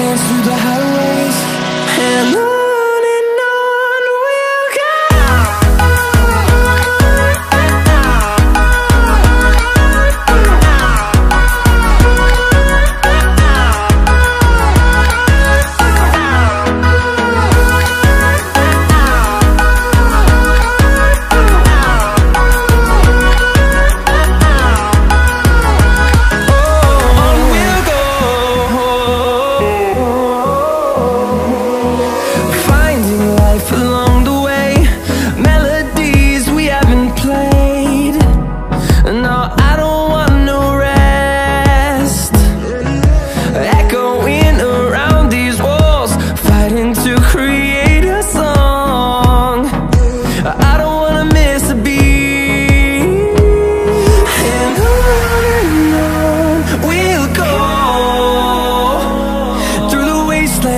dance through the highways. And I